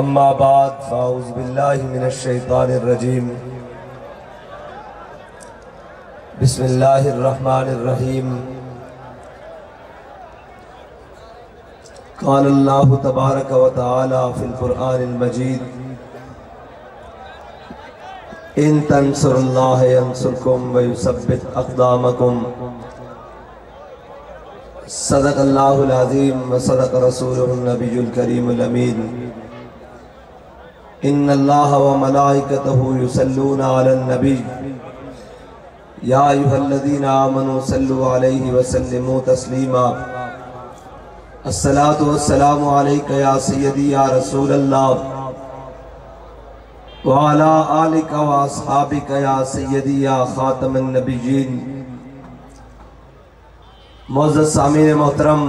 अम्मा बाद फ़ाउज़बिल्लिमिनशैतानिर्रजीम बिस्मिल्लाहिर्रहमानिर्रहीम क़ाल अल्लाह तबारक व तआला फ़िल क़ुरआनिल मजीद इन तंसुरुल्लाह यंसुरकुम व युसब्बित अक़दामकुम सदक़ल्लाहुल अज़ीम व सदक़ रसूलुहुन नबियुल अमीन इन्नल्लाह व मलाइकतहु युसल्लूना अलन नबी या अय्युहल्लज़ीना आमनू सल्लु अलैहि व सल्लिमू तस्लीमा अलैका या सय्यदी या रसूलल्लाह व अला आलिका व अस्हाबिका या सय्यदी या खातमन नबिय्यीन मोअज़्ज़ज़ सामीन मोहतरम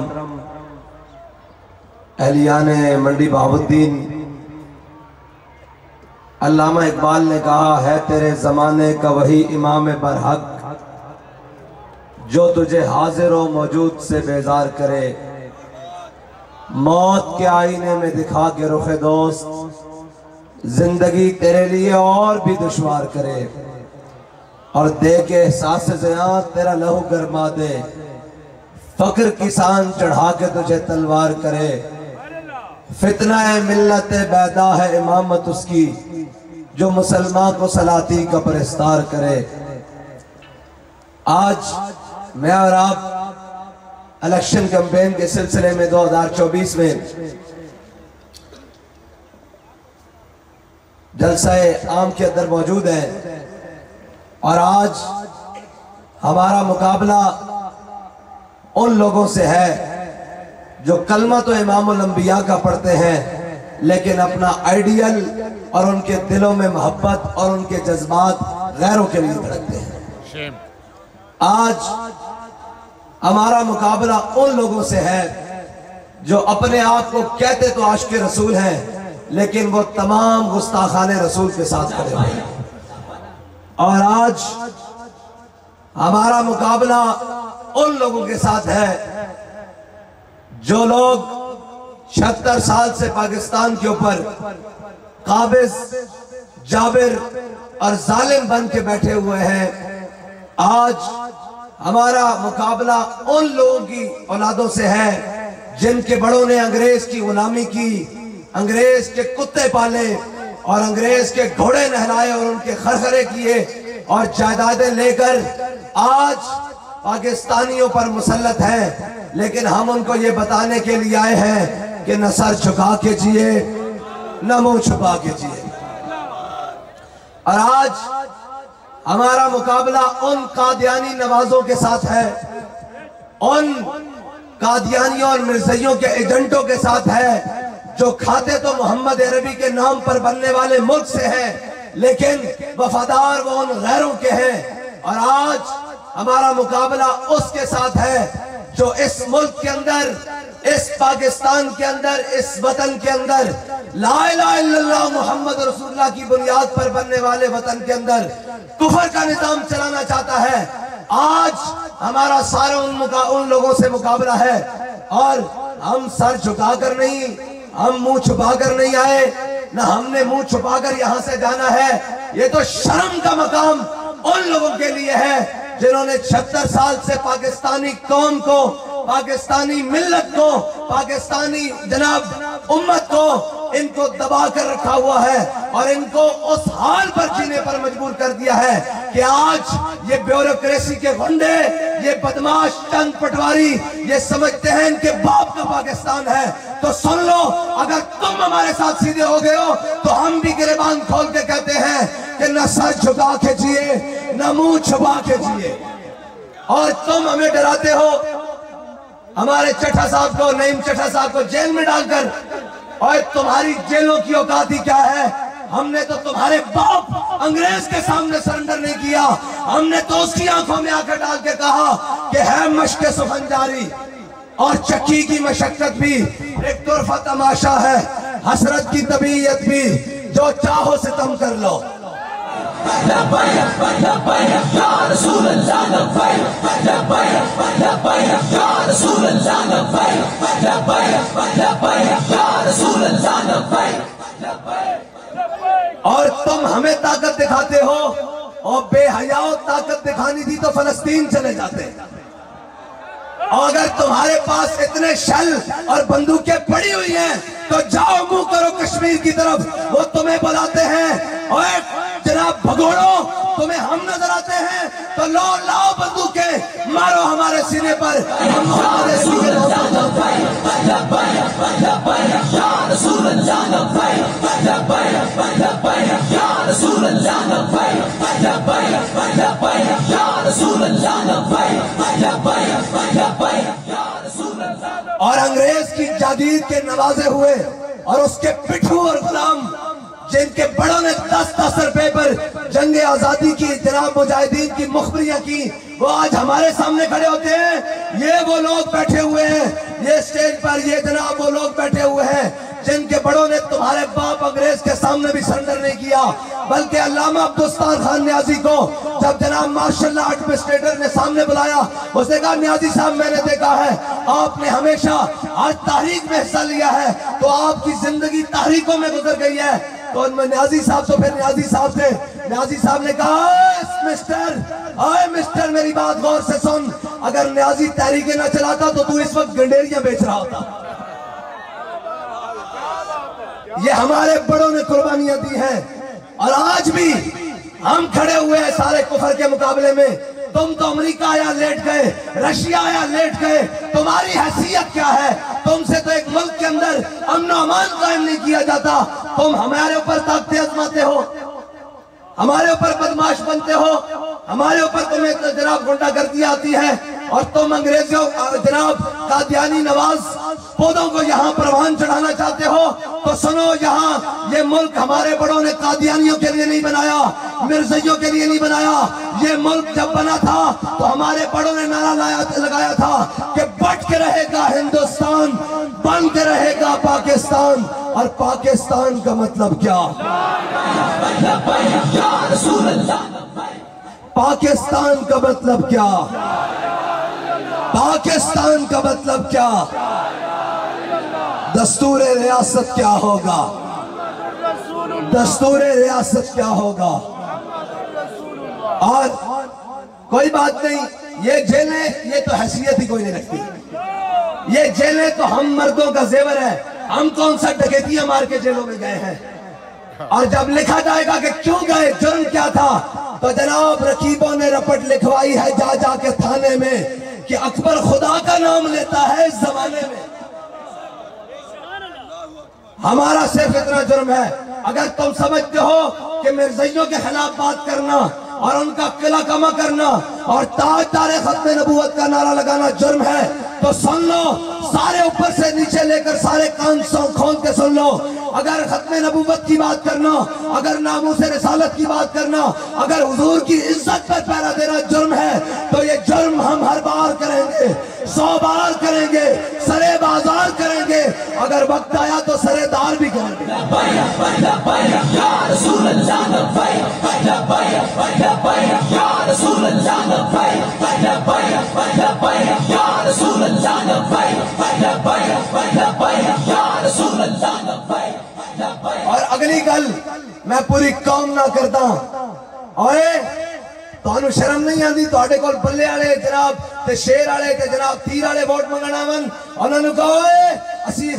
अहलियान मंडी बहाउद्दीन अल्लामा इकबाल ने कहा, है तेरे जमाने का वही इमाम बरहक, जो तुझे हाजिर व मौजूद से बेजार करे। मौत के आईने में दिखा के रुख दोस्त, ज़िंदगी तेरे लिए और भी दुश्वार करे। और दे के एहसास तेरा लहू गरमा दे। फक्र किसान चढ़ा के तुझे तलवार करे। फितना मिल्लत बैदा है इमामत उसकी। जो मुसलमान को सलाती का परिस्तार करे। आज मैं और आप इलेक्शन कैंपेन के सिलसिले में 2024 में जलसाए आम के अंदर मौजूद हैं और आज हमारा मुकाबला उन लोगों से है जो कलमा तो इमाम का पढ़ते हैं लेकिन अपना आइडियल और उनके दिलों में मोहब्बत और उनके जज्बात गैरों के लिए धड़कते हैं। आज हमारा मुकाबला उन लोगों से है जो अपने आप को कहते तो आश के रसूल हैं लेकिन वो तमाम गुस्ताखान रसूल के साथ खड़े हुए और आज हमारा मुकाबला उन लोगों के साथ है जो लोग छिहत्तर साल से पाकिस्तान के ऊपर काबिज, जाबिर और जालिम बन के बैठे हुए हैं। आज हमारा मुकाबला उन लोगों की औलादों से है, जिनके बड़ों ने अंग्रेज़ की गुलामी की, अंग्रेज़ के कुत्ते पाले और अंग्रेज़ के घोड़े नहलाए और उनके खरखरे किए और जायदादें लेकर आज पाकिस्तानियों पर मुसलत है। लेकिन हम उनको ये बताने के लिए आए हैं कि न सर झुका के जिए न मुँह छुपा के जिए। और आज हमारा मुकाबला उन कादियानी नवाजों के साथ है, उन कादियानियों और मिर्जइयों के एजेंटों के साथ है, जो खाते तो मोहम्मद अरबी के नाम पर बनने वाले मुल्क से हैं, लेकिन वफादार वो उन गैरों के हैं। और आज हमारा मुकाबला उसके साथ है, जो इस मुल्क के अंदर इस पाकिस्तान के अंदर इस वतन के अंदर ला मोहम्मद रसूलुल्लाह की बुनियाद पर बनने वाले वतन के अंदर कुफर का निज़ाम चलाना चाहता है। आज हमारा सारा उन, उन लोगों से मुकाबला है और हम सर झुकाकर नहीं हम मुँह छुपाकर नहीं आए न हमने मुँह छुपाकर यहाँ से जाना है। ये तो शर्म का मकाम उन लोगों के लिए है जिन्होंने छहत्तर साल से पाकिस्तानी कौम को पाकिस्तानी मिल्लत को, पाकिस्तानी जनाब उम्मत को इनको दबा कर रखा हुआ है और इनको उस हाल पर जीने पर मजबूर कर दिया है कि आज ये ब्यूरोक्रेसी के गुंडे, ये बदमाश, टंग पटवारी, ये समझते हैं इनके बाप का पाकिस्तान है। तो सुन लो, अगर तुम हमारे साथ सीधे हो गए हो तो हम भी गिरबान खोल के कहते हैं कि न सर झुका के जिए, न मुँह छुपा के जिए। और तुम हमें डराते हो हमारे चट्टा साहब को, नईम चट्टा साहब को जेल में डालकर, और तुम्हारी जेलों की औकात ही क्या है? हमने तो तुम्हारे बाप अंग्रेज़ के सामने सरेंडर नहीं किया। हमने तो उसकी आँखों में आकर डाल के कहा कि है मशक सुफन जारी और चक्की की मशक्कत भी एक तुरफा तमाशा है, हसरत की तबीयत भी, जो चाहो से तुम कर लो। तुम हमें ताकत दिखाते हो और बेहयाओ ताकत दिखानी थी तो फलस्तीन चले जाते। और अगर तुम्हारे पास इतने शल और बंदूकें पड़ी हुई हैं तो जाओ मुँह करो कश्मीर की तरफ़। वो तुम्हें बुलाते हैं। और जनाब भगोड़ो, तुम्हें हम नज़र आते हैं तो लो, लाओ बंदूकें, मारो हमारे सीने पर। हम और अंग्रेज़ की जागीर के नवाजे हुए, और उसके पिठू और गुलाम जिनके बड़ों ने दस दस रुपए पर जंग आज़ादी की जनाब मुजाहिदीन की मुखबरियाँ की, वो आज हमारे सामने खड़े होते हैं। ये वो लोग बैठे हुए हैं। ये स्टेज पर ये जनाब वो लोग बैठे हुए हैं, जिनके बड़ों ने तुम्हारे बाप अंग्रेज़ के सामने भी सरेंडर नहीं किया। बल्कि अल्लामा अब्दुस्तान खान न्याजी को जब जनाब मार्शल एडमिनिस्ट्रेटर ने सामने बुलाया, उसने कहा, न्याजी साहब, मैंने देखा है, आपने हमेशा आज तारीख में हिस्सा लिया है तो आपकी ज़िंदगी तारीखों में गुजर गई है। तो न्याजी साहब तो फिर न्याजी साहब थे। न्याजी साहब ने कहा मिस्टर, आए मिस्टर, मेरी बात गौर से सुन। अगर न्याजी तहरीके ना चलाता तो तू इस वक्त गंडेरिया बेच रहा होता। ये हमारे बड़ों ने कुर्बानियाँ दी हैं। और आज भी हम खड़े हुए हैं सारे कुफर के मुकाबले में। तुम तो अमेरिका आया लेट गए, रशिया आया लेट गए, तुम्हारी हैसियत क्या है? तुमसे तो एक मुल्क के अंदर अमन अमान कायम नहीं किया जाता। तुम हमारे ऊपर ताकते आजमाते हो, हमारे ऊपर बदमाश बनते हो, हमारे ऊपर तुम्हें जनाब गुंडागर्दी आती है। और तुम अंग्रेज़ों जनाब कादियानी नवाज़, पौधों को यहाँ परवान चढ़ाना चाहते हो तो सुनो यहाँ, ये मुल्क हमारे बड़ों ने कादियानियों के लिए नहीं बनाया, मिर्जइयों के लिए नहीं बनाया। ये मुल्क जब बना था तो हमारे बड़ों ने नारा लाया, लगाया था कि बट के रहेगा हिंदुस्तान, बन के रहेगा पाकिस्तान। और पाकिस्तान का मतलब क्या? पाकिस्तान का मतलब क्या? पाकिस्तान का मतलब क्या? दस्तूर रियासत क्या होगा? दस्तूर रियासत क्या होगा? और कोई बात नहीं, ये जेलें, ये तो हैसियत ही कोई नहीं रखती। ये जेलें तो हम मर्दों का जेवर है। हम कौन सा डकैतियाँ मार के जेलों में गए हैं? और जब लिखा जाएगा कि क्यों गए, जुर्म क्या था? तो जनाब रकीबों ने रपट लिखवाई है जा जा के थाने में। कि अकबर खुदा का नाम लेता है इस जमाने में। हमारा सिर्फ़ इतना जुर्म है। अगर तुम समझते हो कि मिर्जइयों के खिलाफ बात करना और उनका किला कमा करना और ताज तारे खत्म नबूवत का नारा लगाना जुर्म है तो सुन लो, सारे ऊपर से नीचे लेकर सारे कान खोल के सुन लो। अगर खत्म नबूबत की बात करना अगर नामू से रसालत की बात करना अगर हजूर की इज़्ज़त पर पैरा देना जुर्म है तो ये जुर्म हम हर बार करेंगे सौ बार करेंगे सरे बाज़ार करेंगे अगर वक्त आया तो सरेदार भी करेंगे अगली गल मैं पूरी कौम ना करता ओए ਤੁਹਾਨੂੰ ਸ਼ਰਮ ਨਹੀਂ ਆਂਦੀ ਤੁਹਾਡੇ ਕੋਲ ਬੱਲੇ ਵਾਲੇ ਜਨਾਬ ਤੇ ਸ਼ੇਰ ਵਾਲੇ ਤੇ ਜਨਾਬ ਤੀਰ ਵਾਲੇ ਵੋਟ ਮੰਗਣ ਆਵਨ ਉਹਨਾਂ ਨੂੰ ਕਹੋ ਓਏ ਅਸੀਂ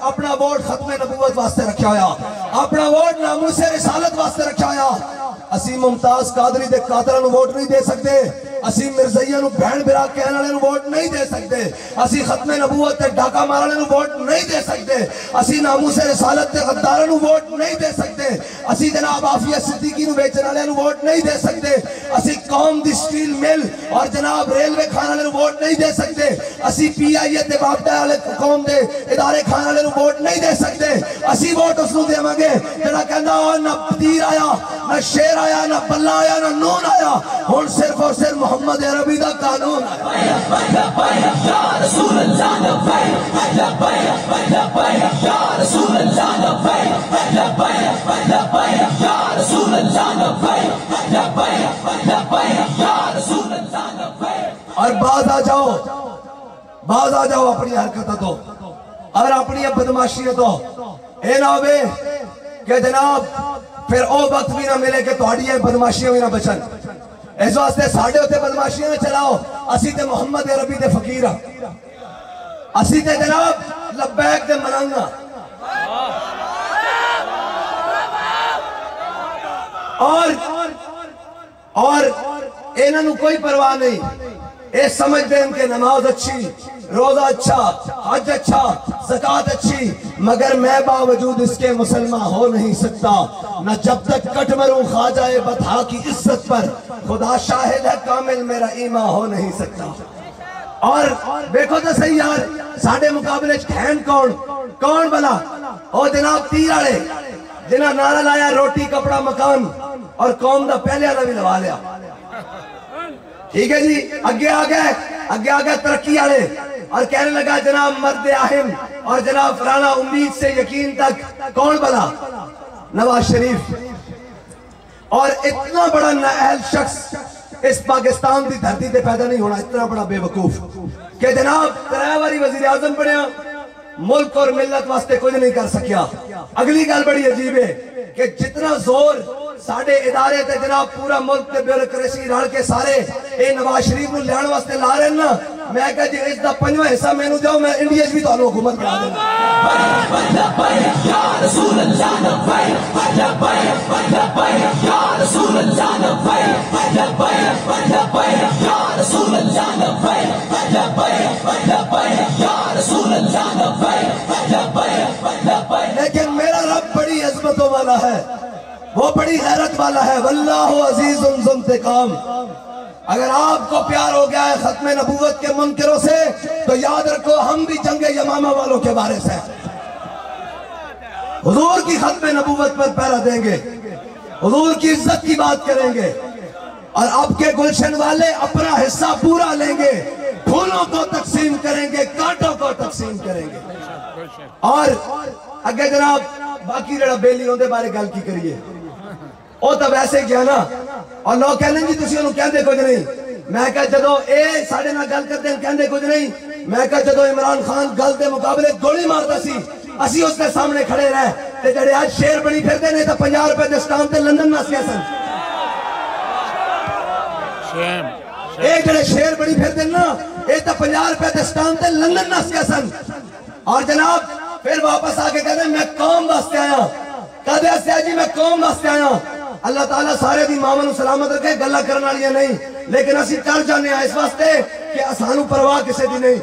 ਆਪਣਾ ਵੋਟ ਖਤਮੇ ਨਬੂਵਤ ਵਾਸਤੇ ਰੱਖਿਆ ਹੋਇਆ ਆਪਣਾ ਵੋਟ ਨਾਮੂਸੇ ਰਿਸਾਲਤ ਵਾਸਤੇ ਰੱਖਿਆ ਹੋਇਆ ਅਸੀਂ ਮੁਮਤਾਜ਼ ਕਾਦਰੀ ਦੇ ਕਾਤਲਾਂ ਨੂੰ ਵੋਟ ਨਹੀਂ ਦੇ ਸਕਦੇ असि मिर्जिया बहन नहीं दे वोट नहीं दे सकते असि नहीं दे सकते जनाब दे रेलवे खाने वोट नहीं दे सकते कौम के इदारे खाने वोट नहीं दे सकते असि उस देवे जरा कहना शेर आया, ना पला आया, ना नून आया। हूँ सिर्फ़ और सिर्फ़ मोहम्मद अरबी का कानून और बाज आ जाओ, बाज आ जाओ अपनी हरकत तो और अपनी बदमाशियों तो यह ना हो जनाब, फिर वह वक्त भी ना मिले कि थोड़ी बदमाशियाँ भी ना बचन। ਇਸ ਵਾਸਤੇ ਸਾਡੇ ਉੱਤੇ ਬਦਮਾਸ਼ੀਆਂ ਨਾ ਚਲਾਓ ਅਸੀਂ ਤੇ ਮੁਹੰਮਦ ਅਰਬੀ ਦੇ ਫਕੀਰ ਆ ਅਸੀਂ ਤੇ ਜਨਾਬ ਲੱਬੈਕ ਦੇ ਮਨਾਂਗਾ और और इन्हों कोई परवाह नहीं ये समझते हैं कि नमाज़ अच्छी, रोजा अच्छा हज अच्छा जक़ात अच्छी, मगर मैं बावजूद इसके मुसलमान हो नहीं सकता। न जब तक कट मरूं खा जाए बता की इज़्ज़त पर खुदा शाहिद है, कामिल मेरा ईमा हो नहीं सकता। और देखो तो सही यार, साढ़े मुकाबले हैन कौन? कौन भला? ओ जनाब तीर वाले जिन्हें नारा लाया रोटी, कपड़ा, मकान, और कौम का पहले भी लवा लिया। ठीक है जी अगे आ गए अगे आ गए तरक्की वाले और कहने लगा, जनाब मर्द आहिम, और जनाब फराना उम्मीद से यकीन तक कौन बना? नवाज़ शरीफ। और इतना बड़ा नाअहल शख्स इस पाकिस्तान की धरती से पैदा नहीं होना, इतना बड़ा बेवकूफ़। के जनाब त्रै बारी वज़ीर आज़म बनया मुल्क और मिलत वास्ते कुछ नहीं कर सकिया अगली गल बड़ी अजीब है कि जितना जोर साडे इदारे ते जनाब पूरा मुल्क ते ब्यूरोक्रेसी रल के सारे ए नवाज शरीफ नु लेण वास्ते ला रहे ना मैं कह जी इस दा पंजवा हिस्सा मेनू दियो मैं इंडिया च भी ਤੁਹਾਨੂੰ हुकूमत बना देना लेकिन वो बड़ी हैरत वाला है। वल्लाहु अज़ीज़ काम। अगर आपको प्यार हो गया है खत्म नबूवत के मुनकरों से तो याद रखो, हम भी जंग यमामा वालों के बारे से हजूर की खत्म नबूवत पर पैरा देंगे। हजूर की इज़्ज़त की बात करेंगे। और आपके गुलशन वाले अपना हिस्सा पूरा लेंगे। फूलों को तकसीम करेंगे, कांटों को तकसीम करेंगे। और अगर जनाब बाकी जरा बेली बारे गल की करिए। ਉਹ ਤਾਂ ਵੈਸੇ ਗਿਆ ਨਾ ਔਰ ਲੋਕ ਕਹਿੰਦੇ ਜੀ ਤੁਸੀਂ ਉਹਨੂੰ ਕਹਿੰਦੇ ਕੁਝ ਨਹੀਂ ਮੈਂ ਕਿਹਾ ਜਦੋਂ ਇਹ ਸਾਡੇ ਨਾਲ ਗੱਲ ਕਰਦੇ ਨੇ ਕਹਿੰਦੇ ਕੁਝ ਨਹੀਂ ਮੈਂ ਕਿਹਾ ਜਦੋਂ ਇਮਰਾਨ ਖਾਨ ਗੱਲ ਦੇ ਮੁਕਾਬਲੇ ਗੋਲੀ ਮਾਰਦਾ ਸੀ ਅਸੀਂ ਉਸ ਦੇ ਸਾਹਮਣੇ ਖੜੇ ਰਹੇ ਤੇ ਜਿਹੜੇ ਅੱਜ ਸ਼ੇਰ ਬਣੀ ਫਿਰਦੇ ਨੇ ਤਾਂ 50 ਰੁਪਏ ਦੇ ਸਟਾਮ ਤੇ ਲੰਡਨ ਨਸ ਸਨ Shame. ਇਹ ਜਿਹੜੇ ਸ਼ੇਰ ਬਣੀ ਫਿਰਦੇ ਨੇ ਨਾ ਇਹ ਤਾਂ 50 ਰੁਪਏ ਦੇ ਸਟਾਮ ਤੇ ਲੰਡਨ ਨਸ ਗਏ ਸਨ और जनाब फिर वापस आके कहते मैं कौम वास्ते आया कहते आया जी मैं कौम वास्ते आया अल्लाह ताला सारे दी मावा सलामत रखे, गल्ला करन वालियाँ नहीं। लेकिन असि कर जाने इस वास्ते कि सानू परवाह किसी की नहीं।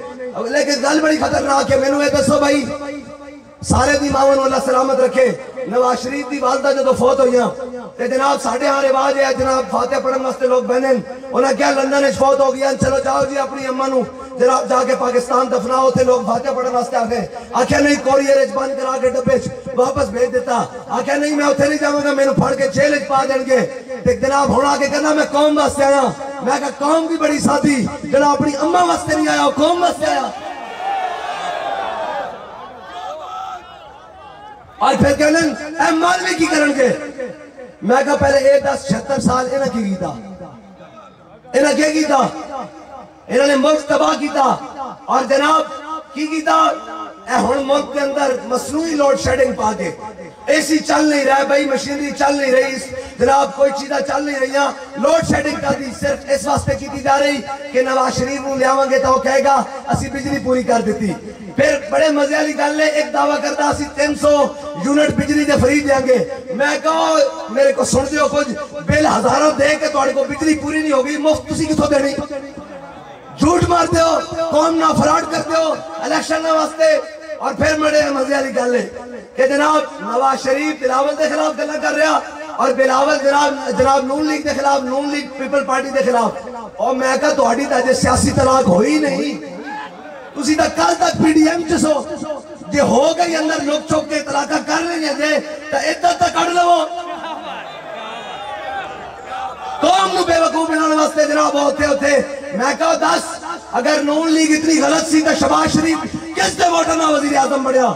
लेकिन गल बड़ी खतरनाक है, मेनू ये दसो भाई। सारे दी मावा अल्लाह सलामत रखे। नवाज़ शरीफ की वालदा जो फौत हुई जनाब साढ़े हाँ रिवाज है, जनाब फाते पढ़ने लोग बहने उन्हें क्या लंदन विच फौत हो गया चलो जाओ जी अपनी अम्मा जनाब जाके पाकिस्तान दफनाओ थे लोग फातिहा पढ़न वास्ते आ गए। आख्या, नहीं, कोरियर च बंद करा के डब्बे च वापस भेज दिता आख्या, नहीं, मैं उत्थे नहीं जावांगा, मैनू फड़ के जेल च पा देंगे जनाब हुण आके कहना मैं कौम वास्ते आया। मैं कौम की बड़ी साथी जनाब, अपनी अम्मा वास्ते नहीं आया, कौम वास्ते आया। और फिर कहने मालवी की करनगे? मैं पहले ये दस छहत्तर साल इन्हें की कीता। इन्हें क्या किया इन्होंने मुल्क तबाह किया और जनाब की कीता के के दी की कि को तो पूरी कर दी फिर बड़े मज़े वाली गल एक दावा करता असि 300 यूनिट बिजली दे फ्री देंगे मैं कहो मेरे को सुन दियो कुछ। बिल हज़ारों दे के तुम्हारे को बिजली पूरी नहीं होगी। मुफ़्त किथों देनी? झूठ मारते हो, कौम ना फ्रॉड करते हो, इलेक्शन वास्ते और फिर बड़े मजे वाली गल है कि जनाब नवाज शरीफ बिलावल के खिलाफ गल कर रहा और बिलावल जनाब जनाब नून लीग के खिलाफ नून लीग पीपल पार्टी के खिलाफ और मैं कहा ਤੁਹਾਡੀ ਤਾਂ ਜੇ ਸਿਆਸੀ ਤਲਾਕ ਹੋਈ ਨਹੀਂ ਤੁਸੀਂ ਤਾਂ ਕੱਲ ਤੱਕ ਪੀਡੀਐਮ ਚ ਸੋ ਜੇ ਹੋ ਗਈ ਅੰਦਰ ਲੁਕ ਛੁਪ ਕੇ ਤਲਾਕਾ ਕਰ ਲਈਆਂ ਜੇ ਤਾਂ ਇੱਦਾਂ ਤਾਂ ਕੱਢ ਲਵੋ कौम नु बेवकूफ बनाने वास्ते जनाब होते होते मैं कहा दस अगर नून लीग इतनी गलत सी तो शबाज शरीफ किस दे वोटर ना वज़ीर आज़म बनया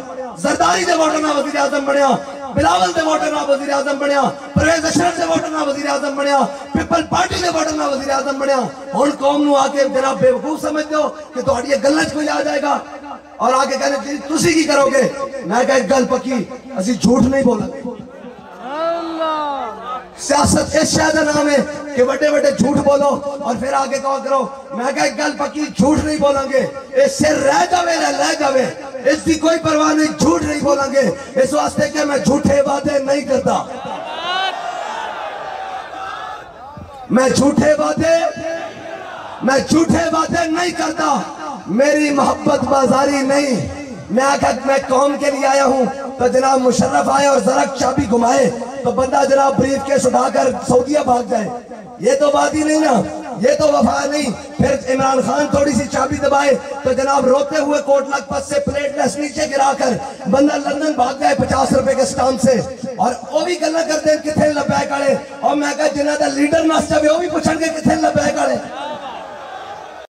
जरदारी दे वोटर ना वज़ीर आज़म बनया बिलावल दे वोटर ना वज़ीर आज़म बनया परवेज अशरफ दे वोटर ना वज़ीर आज़म बनया पीपल पार्टी दे वोटर ना वज़ीर आज़म बनया हुन कौम नु आके जनाब बेवकूफ़ समझते हो कि गल्लां च कोई आ जाएगा। और आके कहने जी तुसी की करोगे? मैं कहा गल पक्की असि झूठ नहीं बोलांगे सियासत इस शायद नाम है। कि बड़े बड़े झूठ बोलो और फिर आगे कहो करो। मैं क्या गल पक्की, झूठ नहीं बोलेंगे। इससे रह जावे रह जावे। इसकी कोई परवाह नहीं, झूठ नहीं बोलेंगे। इस वास्ते कि मैं झूठे वादे नहीं करता। मैं झूठे वादे, मैं झूठे वादे नहीं करता। मेरी मोहब्बत बाजारी नहीं। मैं आखिर मैं कौम के लिए आया हूँ तो जनाब मुशर्रफ आए और जरा चाबी घुमाए तो बंदा जनाब ब्रीफ केस उठाकर सऊदिया भाग जाए। ये तो बात ही नहीं ना। ये तो वफा नहीं। फिर इमरान खान थोड़ी सी चाबी दबाए तो जनाब रोते हुए कोट लखपत से प्लेटलेस नीचे गिराकर बंदा लंदन भाग गए पचास रुपए के स्टाम्प से। और वो भी गल करते कितने लबैक आए और मैं कहा, जिन्हें लीडर नस जाए वो भी पूछे कितने लबैक आए